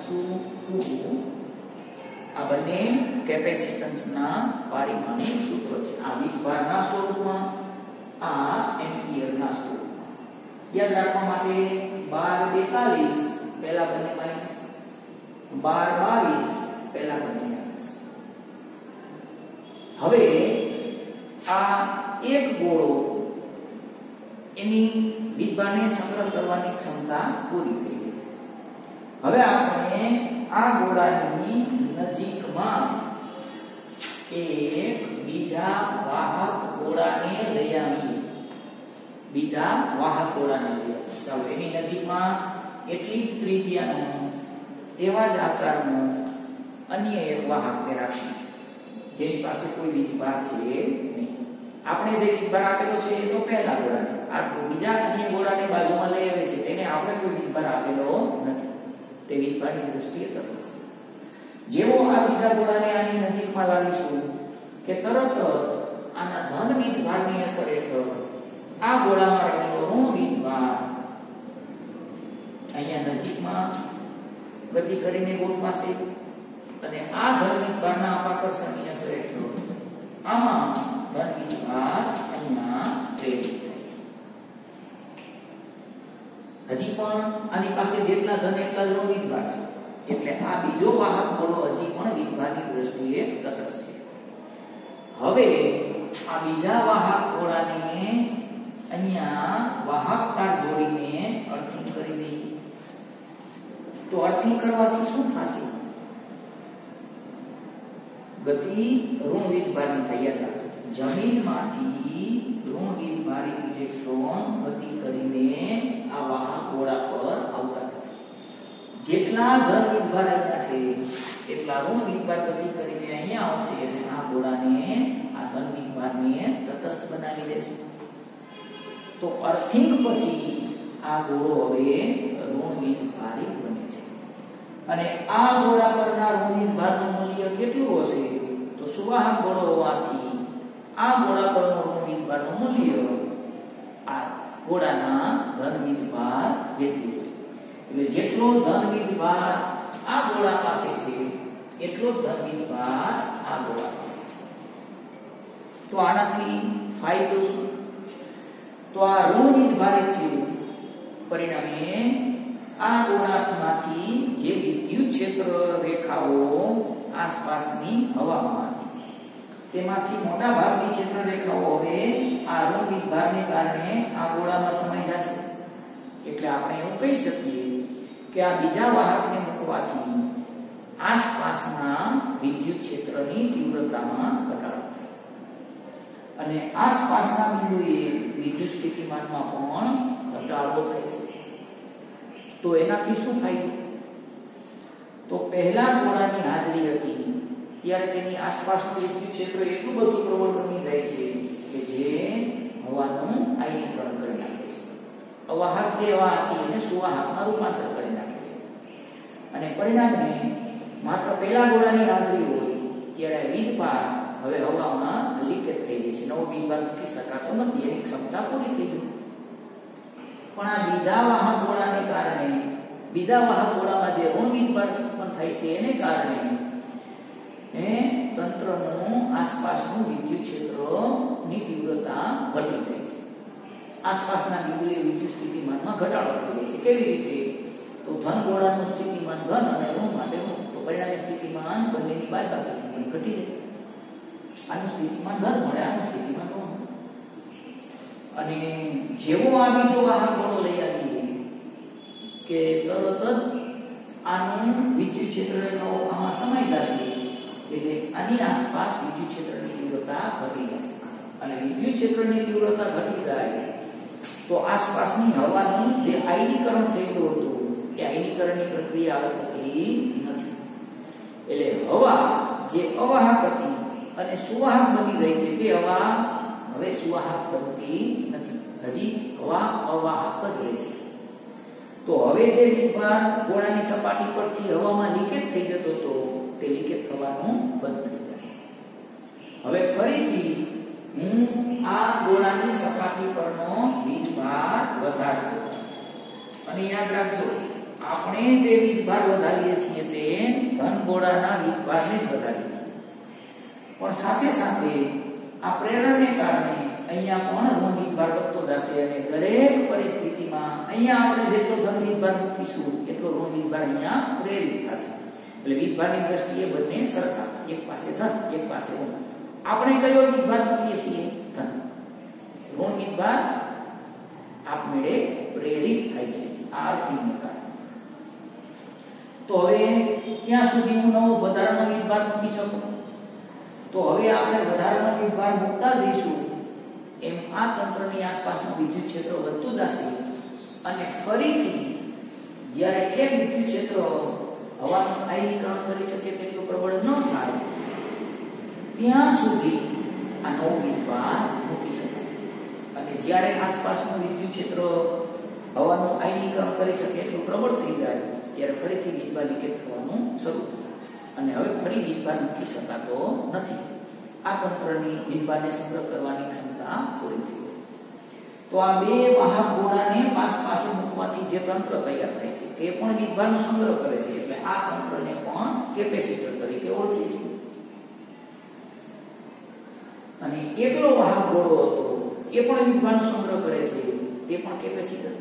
-2 2 આ બંને કેપેસિટન્સના પારિમાણિક સૂત્રો છે આ વીજભારના સ્વરૂપમાં આ એમ્પિયરના સ્વરૂપમાં યાદ રાખવા માટે 12 42 પહેલા બંને માઇનસ 12 22 પહેલા બંને માઇનસ હવે આ એક ગોળો એની વીજભારને સંગ્રહ કરવાની ક્ષમતા પૂરી થઈ ગઈ છે. હવે આપણે આ ગોળાની નજીકમાં એક બીજા વાહક ગોળાને લઈ આવીએ. બીજા વાહક ગોળાને લઈ આવીએ. ચાલો, એની નજીકમાં એટલી જ ત્રિજ્યાનું એવા જ આકારનું અન્ય એક વાહકને રાખીએ જેની પાસે કોઈ વીજભાર છે નહીં. આપણે જે વીજભાર આપેલો છે એ તો પહેલા ગોળાને. આ બીજા અન્ય ગોળાને બાજુમાં લઈ આવે છે, તેને આપણે કોઈ વીજભાર આપેલો નથી. તે વીજભારની દ્રષ્ટિએ તટસ્થ જેવો આ બીજા ગોળાને આની નજીકમાં લાવીશું કે તરત આના ધન વીજભારની અસર હેઠળ આ ગોળામાં રહેલો ઋણ વીજભાર અહીંયા નજીકમાં ગતિ કરીને ગોઠવાશે અને આ ધન વીજભારના અપાકર્ષણની અસર હેઠળ આમાં વીજભાર અહીંયા પ્રેરિત થાય છે હજી પણ આની પાસે જેટલા ધન એટલા ઋણ વીજભાર છે એટલે આ બીજો વાહક બળો હજી પણ વીજભારની દ્રષ્ટિએ તટસ્થ છે હવે આ બીજા વાહક ગોળાને અહીંયા વાહક તાર જોડીને અર્થિંગ કરી દઈએ તો અર્થિંગ કરવાથી શું થશે ગતિ ઋણ વીજભારની થઈ હતા. જમીનમાંથી ઋણ વીજભારી ઇલેક્ટ્રોન ગતિ કરીને આ વાહક ગોળા પર આવતા થશે જેટલા ધન વીજભાર અહીંયા છે, એટલા ઋણ વીજભાર ગતિ કરીને અહીંયા આવશે અને આ ગોળાને આ ધન વીજભારને તટસ્થ બનાવી દેશે. તો અર્થિંગ પછી આ ગોળો હવે ઋણ વીજભારિત બને અને આ ગોળા પરના ઋણ ભારનું મૂલ્ય કેટલું હશે? તો સુવાહક ગોળો હોવાથી આ ગોળા પરનો ઋણ ભારનું મૂલ્ય આ ગોળાના ધનવિધ ભાર જેટલું એટલે જેટલો ધનવિધ ભાર આ ગોળા પાસે છે, એટલો ધનવિધ ભાર આ ગોળા પાસે છે. તો આનાથી ફાયદો શું? તો આ ઋણ ભારે છે. પરિણામે આ ગોળામાંથી જે વિદ્યુત ક્ષેત્ર રેખાઓ આસપાસની હવામાં તેમાંથી મોટા ભાગની ક્ષેત્ર રેખાઓ હવે આ ઋણ વીજભારને કારણે આ ગોળામાં સમાઈ જશે. એટલે આપણે એવું કહી શકીએ કે આ બીજા વાહકને મૂકવાથી આસપાસના વિદ્યુત ક્ષેત્રની તીવ્રતામાં ઘટાડો થાય. અને આસપાસના બિંદુએ વિદ્યુત સ્થિતિમાનમાં પણ ઘટાડો થાય છે. તો એનાથી શું ફાયદો? તો પહેલા ગોળાની હાજરી હતી. ત્યારે તેની આસપાસનું વિદ્યુત ક્ષેત્ર એટલું બધું પ્રબળ બની જાય છે કે જે હવાનું આયનીકરણ કરી નાખે છે. અવાહક જે હવા હતી એને સુવાહકમાં રૂપાંતર કરી નાખે છે. અને પરિણામે માત્ર પહેલા ગોળાની હાજરી હોય, ત્યારે વીજભાર હવે હવામાં લીકેજ થઈ જાય છે. નવો વીજભાર મૂકી શકાતો, નથી. એની ક્ષમતા પૂરી થઈ ગઈ. પણ આ બીજા વાહક ગોળાને કારણે બીજા વાહક ગોળામાં જે ઋણ વીજભાર ઉત્પન્ન થાય છે એને કારણે એ તંત્રનું આસપાસનું વિદ્યુત ક્ષેત્રની તીવ્રતા ઘટી જાય છે. આસપાસના બિંદુએ વિદ્યુત સ્થિતિમાનમાં ઘટાડો થઈ જાય છે. કેવી રીતે? તો ધન ગોળાનું સ્થિતિમાન ધન અને ઋણ માટે ઋણ તો પરિણામે સ્થિતિમાન બંનેની બાદબાકી ઘટી જાય. આનું સ્થિતિમાન ધન મળે, આનું સ્થિતિમાન ઋણ અને જેવો આ બીજો વાહક ગોળો લઈ આવીએ કે તરત જ આનું વિદ્યુત ક્ષેત્ર રેખાઓ આમાં સમાઈ જશે. એટલે આની આસપાસ વિદ્યુત ક્ષેત્રની તીવ્રતા ઘટી જશે. અને વિદ્યુત ક્ષેત્રની તીવ્રતા ઘટી જાય તો આસપાસની હવાનું જે આયનીકરણ થયેલું હતું, એ આયનીકરણની પ્રક્રિયા હવે થતી નથી. એટલે હવા જે અવાહક હતી અને સુવાહક બની રહી છે તે હવા હવે સુવાહક બનતી નથી. હજી હવા અવાહક જ રહેશે તો હવે જે વીજભાર ગોળાની સપાટી પરથી હવામાં લીકેજ થઈ જતો હતો, તે લીકેજ થવાનું બંધ થઈ જશે. હવે ફરીથી હું આ ગોળાની સપાટી પરનો વીજભાર વધારતો અને યાદ રાખજો, આપણે જે વીજભાર વધારીએ છીએ તે ધન ગોળાના વીજભારને જ વધારીએ છીએ. પણ સાથે સાથે આ પ્રેરણને કારણે અહીંયા પણ વીજભાર વધતો જશે અને દરેક પરિસ્થિતિમાં અહીંયા આપણે જેટલો ધન વીજભાર મૂકીશું, એટલો ઋણ ભાર અહીંયા પ્રેરિત થશે. એટલે વીજભારની દ્રષ્ટિએ બંને સરખા, એક પાસે ધન, એક પાસે ઋણ આપણે કયો વીજભાર મૂકીએ છીએ? ધન. ઋણ વીજભાર આપમેળે પ્રેરિત થાય છે, આ અર્થીને કારણે. તો હવે ક્યાં સુધી હું નવો વધારાનો વીજભાર મૂકી શકું? તો હવે આપણે વધારાનો વીજભાર મૂકતા જઈશું. એમ આ તંત્રની આસપાસનું વિદ્યુત ક્ષેત્ર વધતું જશે. અને ફરીથી જ્યારે એ વિદ્યુત ક્ષેત્ર હવાનું આયનીકરણ કરી શકે તેટલું પ્રબળ ન થાય, ત્યાં સુધી આ નવો વીજભાર મૂકી શકાય. અને જ્યારે આસપાસનું વિદ્યુત ક્ષેત્ર હવાનું આયનીકરણ કરી શકે એટલું પ્રબળ થઈ જાય, ત્યારે ફરીથી વીજભાર લીકેજ થવાનું શરૂ થાય. અને હવે ફરી વિધવા મૂકી શકાતો નથી. આ તંત્રની વિધવાને સંગ્રહ કરવાની ક્ષમતા પૂરી થઈ તો આ બે વાહક ગોળાને પાસ પાસે મૂકવાથી જે તંત્ર તૈયાર થાય છે, તે પણ વિધવાનો સંગ્રહ કરે છે. એટલે આ તંત્રને પણ કેપેસિટર તરીકે ઓળખીએ છીએ. અને એકલો વાહક ગોળો હતો, એ પણ વિધવાનો સંગ્રહ કરે છે. તે પણ કેપેસિટર.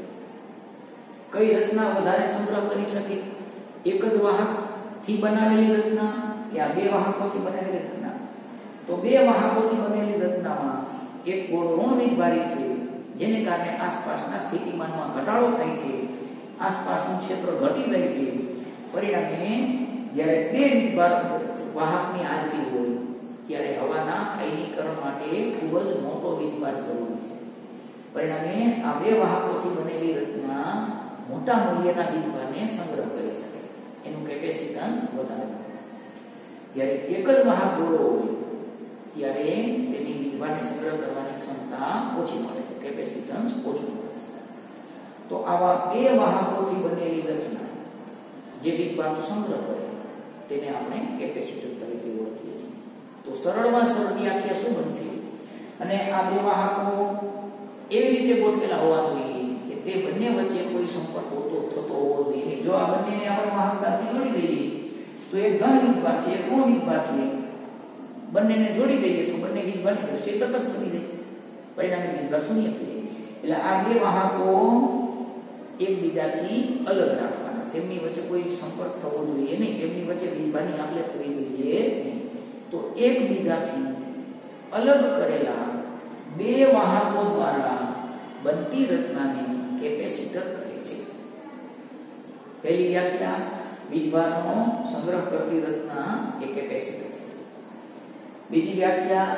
કઈ રચના વધારે સંગ્રહ કરી શકે? એક જ વાહક થી બનાવેલી રચના કે આ બે વાહકોથી બનેલી રચના? તો બે વાહકોથી બનેલી રચનામાં એક ગોળ ઋણ વીજભારી છે, જેને કારણે આસપાસના સ્થિતિમાનમાં ઘટાડો થાય છે. આસપાસનું ક્ષેત્ર ઘટી જાય છે. પરિણામે જ્યારે બે વીજભાર વાહકની હાજરી હોય, ત્યારે હવાના આયનીકરણ માટે ખૂબ જ મોટો વીજભાર જરૂરી છે. પરિણામે આ બે વાહકોથી બનેલી રચના મોટા મૂલ્યના વીજભારને સંગ્રહ કરી શકે એનું કેપેસિટન્સ વધારે જ્યારે એક જ વાહક ગોળો હોય, ત્યારે તેની વિધવાને સંગ્રહ કરવાની ક્ષમતા ઓછી મળે છે. કેપેસિટન્સ ઓછું મળે છે. તો આવા બે વાહકોથી બનેલી રચના, જે વિધવાનો સંગ્રહ કરે, તેને આપણે કેપેસિટર તરીકે ઓળખીએ છીએ. તો સરળમાં સરળ વ્યાખ્યા શું બનશે? અને આ બે વાહકો એવી રીતે ગોઠવેલા હોવા જોઈએ કે તે બંને વચ્ચે કોઈ સંપર્ક હોતો થતો હોવો જોઈએ જો આ બંનેને આપણે વાહકતાથી જોડી દઈએ તો એક ધન વીજભાર છે એક ઋણ વીજભાર છે બંનેને જોડી દઈએ તો બંને વીજભારની દ્રષ્ટિએ તટસ્થ બની જાય પરિણામે વીજભાર શૂન્ય થઈ જાય એટલે આ બે વાહકો એકબીજાથી અલગ રાખવાના તેમની વચ્ચે કોઈ સંપર્ક થવો જોઈએ નહીં તેમની વચ્ચે વીજભારની આપલે થવી જોઈએ નહીં તો એકબીજાથી અલગ કરેલા બે વાહકો દ્વારા બનતી રચનાને કેપેસિટર કહે છે પહેલી વ્યાખ્યા? વીજભારનો સંગ્રહ કરતી રચના એ કેપેસિટર છે. બીજી વ્યાખ્યા,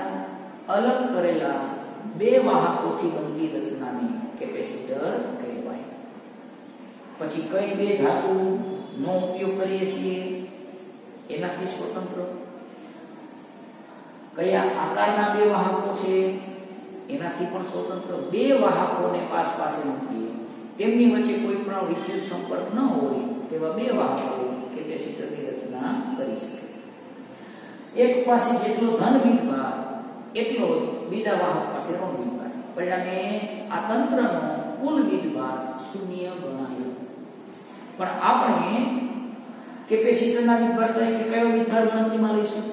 અલગ કરેલા બે વાહકોથી બનતી રચનાને કેપેસિટર કહેવાય. પછી કઈ બે ધાતુ નો ઉપયોગ કરીએ છીએ? એનાથી સ્વતંત્ર. કયા આકારના બે વાહકો છે? એનાથી પણ સ્વતંત્ર. બે વાહકોને પાસ પાસે મૂકીએ. તેમની વચ્ચે કોઈ પણ વિદ્યુત સંપર્ક ન હોય તેવા બે વાહકો કેપેસિટરની રચના કરી શકે. એક પાસે જેટલો ધન વીજભાર એટલો જ બીજા વાહક પાસે ઋણ વીજભાર પરિણામે આ તંત્રનો કુલ વીજભાર શૂન્ય ગણાયો. પણ આપણે કેપેસિટરના વીજભાર તરીકે કયો વીજભાર ગણતરીમાં લઈશું?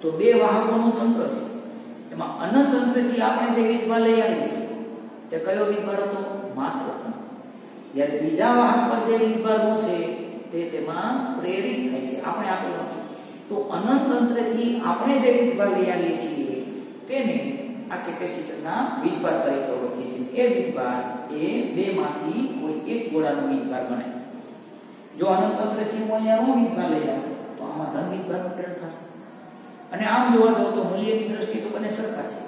તો બે વાહકોનું તંત્ર છે. એમાં અનંત તંત્રથી આપણે જે વીજભાર લઈ આવીએ છીએ, તે કયો વીજભાર હતો? માત્ર તંત્ર જ્યારે બીજા વાહક પર જે વીજભારનું છે, તે તેમાં પ્રેરિત થાય છે. આપણે આપણું નથી. તો અનંત તંત્રથી આપણે જે વીજભાર લઈ આવીએ છીએ, તેને આ કેપેસિટરના વીજભાર તરીકે ઓળખીએ છીએ. એ વીજભાર એ બેમાંથી કોઈ એક ગોળાનો વીજભાર બને. જો અનંત તંત્રથી હું અહીંયા હું વીજભાર લઈ આવું, તો આમાં ધન વીજભારનું પ્રેરણ થશે. અને આમ જોવા જાવ તો મૂલ્યની દ્રષ્ટિએ તો બંને સરખા છે.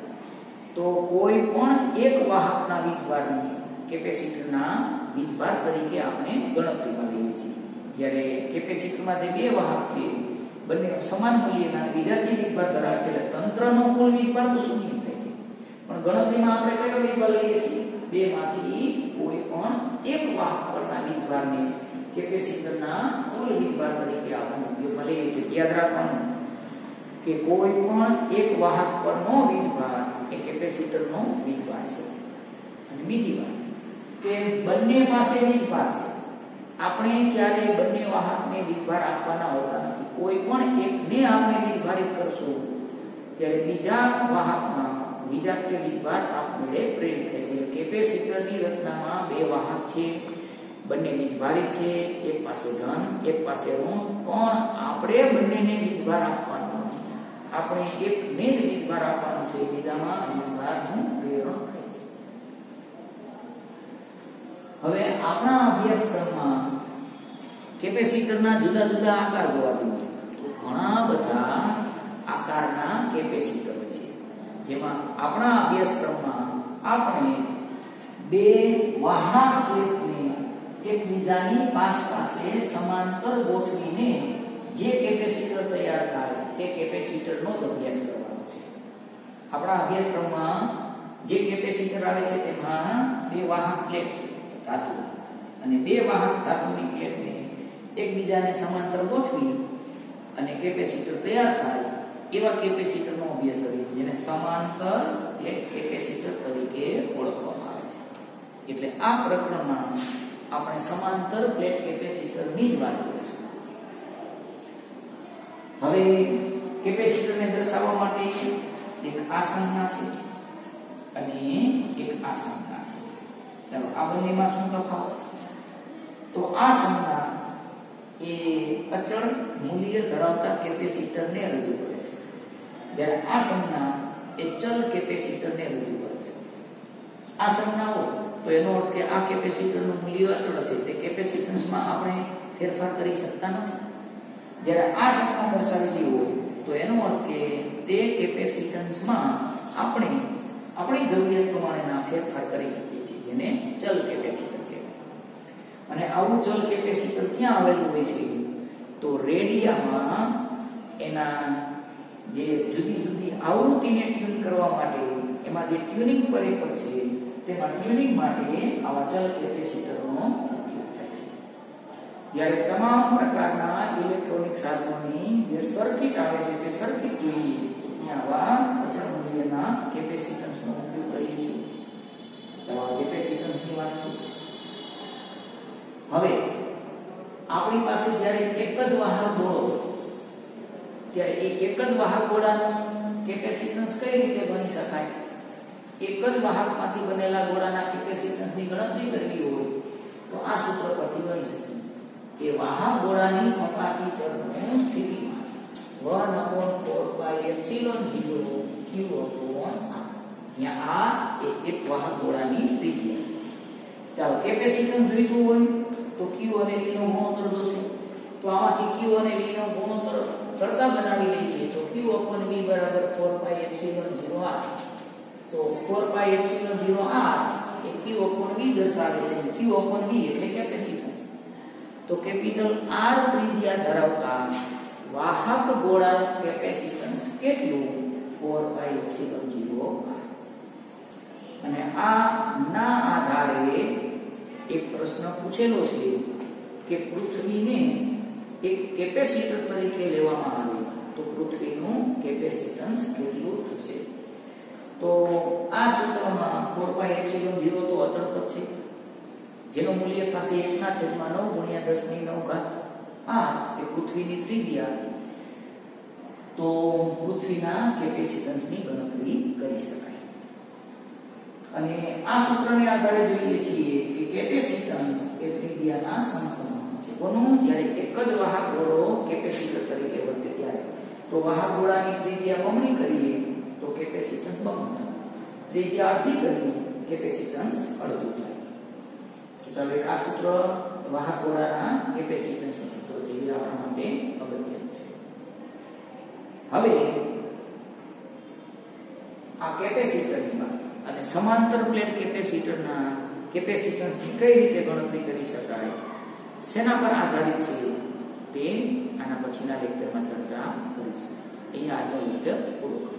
તો કોઈ પણ એક વાહકના વીજભારની કેપેસિટરના વીજભાર તરીકે આપણે ગણતરીમાં લઈએ છીએ. જ્યારે કેપેસિટરમાં જે બે વાહક છે, બંને સમાન મૂલ્યના વિજાતીય વીજભાર ધરાવે છે, એટલે તંત્રનો કુલ વીજભાર તો શૂન્ય થાય છે. પણ ગણતરીમાં આપણે કયો વીજભાર લઈએ છીએ? બેમાંથી કોઈ પણ એક વાહક પરના વીજભારને કેપેસિટરના કુલ વીજભાર તરીકે આપણે ઉપયોગમાં લઈએ છીએ. યાદ રાખવાનું કે કોઈ પણ એક વાહક પરનો વીજભાર એ કેપેસિટરનો વીજભાર છે. અને બીજી વાત કે બંને પાસે વીજભાર છે. આપણે ક્યારે બંને વાહકને વીજભાર આપવાના હોતા નથી. કોઈ પણ એકને આપણે વીજભારિત કરશું, ત્યારે બીજા વાહકમાં બીજા કે વીજભાર આપમેળે પ્રેરિત થાય છે. કેપેસિટરની રચનામાં બે વાહક છે. બંને વીજભારિત છે. એક પાસે ધન, એક પાસે ઋણ. પણ આપણે બંનેને વીજભાર આપવાનો નથી. આપણે એકને જ વીજભાર આપવાનો છે. બીજામાં વીજભારનું પ્રેરણ થાય છે હવે આપણા અભ્યાસક્રમમાં કેપેસિટરના જુદા જુદા આકાર જોવા જોઈએ તો ઘણા બધા આકારના કેપેસિટર છે. જેમાં આપણા અભ્યાસક્રમમાં આપણે બે વાહક પ્લેટને એકબીજાની પાસ પાસે સમાંતર ગોઠવીને જે કેપેસિટર તૈયાર થાય તે કેપેસિટરનો જ અભ્યાસ કરવાનો છે. આપણા અભ્યાસક્રમમાં જે કેપેસિટર આવે છે તેમાં બે વાહક પ્લેટ છે. ધાતુ અને બે વાહક ધાતુની પ્લેટને એકબીજાને સમાંતર ગોઠવી અને કેપેસિટર તૈયાર થાય એવા કેપેસિટરનો અભ્યાસ કરીએ જેને સમાંતર પ્લેટ કેપેસિટર તરીકે ઓળખવામાં આવે છે. એટલે આ પ્રકરણમાં આપણે સમાંતર પ્લેટ કેપેસિટરની જ વાત કરીશું. હવે કેપેસિટરને દર્શાવવા માટે એક આ છે અને એક આ છે. ચાલો આ બંનેમાં શું તફાવત તો આ સંજ્ઞા એ અચળ મૂલ્ય ધરાવતા કેપેસિટરને રજૂ કરે છે જ્યારે આ સંજ્ઞા એ ચલ કેપેસિટરને રજૂ કરે છે આ સંજ્ઞા હોય તો એનો અર્થ કે આ કેપેસિટરનું મૂલ્ય અચળ હશે તે કેપેસિટન્સમાં આપણે ફેરફાર કરી શકતા નથી જ્યારે આ સંજ્ઞા દર્શાવેલી હોય તો એનો અર્થ કે તે કેપેસિટન્સમાં આપણે આપણી જરૂરિયાત પ્રમાણેના ફેરફાર કરી શકીએ છીએ જેને ચલ કેપેસિટર કહેવાય. અને આવું ચલ કેપેસિટર ક્યાં આવેલું હોય છે? તો રેડિયામાં એના જે જુદી જુદી આવૃત્તિને ટ્યુન કરવા માટે, એમાં જે ટ્યુનિંગ પરિપર છે, તેમાં ટ્યુનિંગ માટે આવા ચલ કેપેસિટરનો ઉપયોગ થાય છે. જ્યારે તમામ પ્રકારના ઇલેક્ટ્રોનિક સાધનોની જે સર્કિટ આવે છે, તે સર્કિટ જોઈએ ત્યાં આવા અચળ મૂલ્યના કેપેસિટન્સનો ઉપયોગ હવે, આપણી પાસે જ્યારે એક જ વાહક ગોળો ત્યારે એ એક જ વાહક ગોળાનું કેપેસિટન્સ કઈ રીતે બની શકાય? એક જ વાહકમાંથી બનેલા ગોળાના કેપેસિટન્સની ગણતરી કરવી હોય, તો આ સૂત્ર પરથી ગણી શકીએ. કે વાહક ગોળાની સપાટી પરનું સ્થિતિમાન 1 upon 4 pi epsilon 0 q r જ્યાં આ એ એક વાહક ગોળાની ત્રિજ્યા છે ચાલો કેપેસિટન્સ જોઈતું હોય તો q અને v નો ગુણોત્તર જોશે તો આમાંથી q અને v નો ગુણોત્તર કરતા બનાવી લઈએ તો q upon v બરાબર 4 pi epsilon 0 r તો 4 pi epsilon 0 r એ q upon v દર્શાવે છે q upon v એટલે કેપેસિટન્સ તો કેપિટલ R ત્રિજ્યા ધરાવતા વાહક ગોળાનું કેપેસિટન્સ કેટલું 4 pi epsilon 0 r અને આ ના આધારે એક પ્રશ્ન પૂછેલો છે કે પૃથ્વીને એક કેપેસિટર તરીકે લેવામાં આવે. તો પૃથ્વીનું કેપેસિટન્સ કેટલું થશે? તો આ સૂત્રમાં 4 તો અચળ પદ છે. જેનું મૂલ્ય થશે 1 ના છેદમાં 9 ગુણ્યા 10 ની 9 ઘાત આ એ પૃથ્વીની ત્રિજ્યા. તો પૃથ્વીના કેપેસિટન્સની ગણતરી કરી શકાય. અને આ સૂત્રને આધારે જોઈએ છીએ કે કેપેસિટન્સ એ ત્રિજ્યાના સમપ્રમાણમાં છે. કોનું? જ્યારે એક જ વાહક ગોળો કેપેસિટર તરીકે વર્તે ત્યારે. તો વાહક ગોળાની ત્રિજ્યા બમણી કરીએ તો કેપેસિટન્સ બમણું થાય. ત્રિજ્યા અડધી કરીએ કેપેસિટન્સ અડધું થાય. તો હવે આ સૂત્ર વાહક ગોળાના કેપેસિટન્સનું સૂત્ર છે, એ આપણા માટે અગત્યનું છે. હવે આ કેપેસિટરની વાત અને સમાંતર પ્લેટ કેપેસિટરના કેપેસિટન્સની કઈ રીતે ગણતરી કરી શકાય? શેના પર આધારિત છે તે આના પછીના લેક્ચરમાં ચર્ચા કરીશું. અહીંયા આજનો લેક્ચર પૂરો